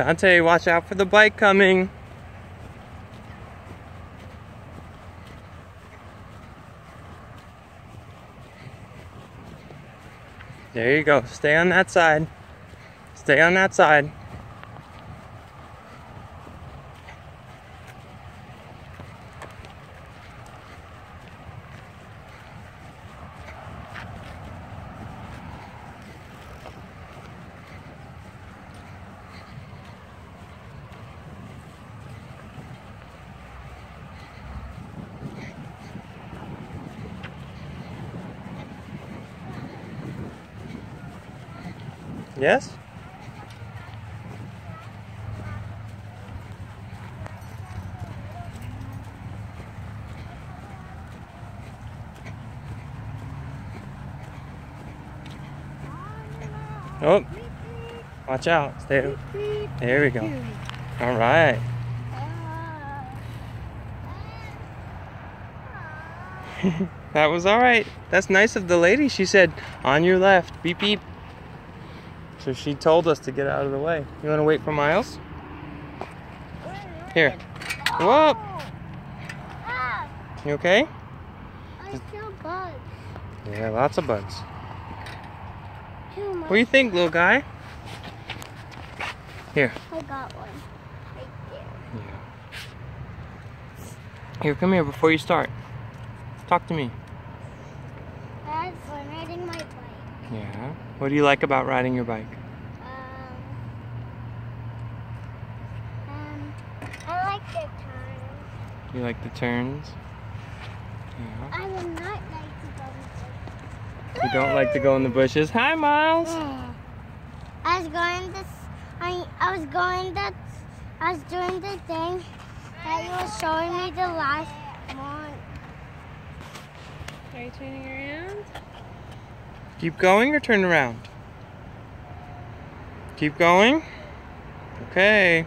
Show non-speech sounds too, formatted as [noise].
Dante, watch out for the bike coming. There you go. Stay on that side. Stay on that side. Yes? Oh, watch out. Stay. There we go. All right. [laughs] that was all right. That's nice of the lady. She said, on your left, beep beep. So she told us to get out of the way. You want to wait for Miles? Here. Whoa. You okay? I feel bugs. Yeah, lots of bugs. What do you think, little guy? Here. I got one. Right there. Yeah. Here, come here before you start. Talk to me. That's fun riding my bike. Yeah. What do you like about riding your bike? Um, um, I like the turn. You like the turns? Yeah. I would not like to go with You don't like to go in the bushes? Hi, Miles. Yeah. I was going this. I I was going that. I was doing the thing that you were showing me the last one. Are you turning around? Keep going or turn around? Keep going? Okay.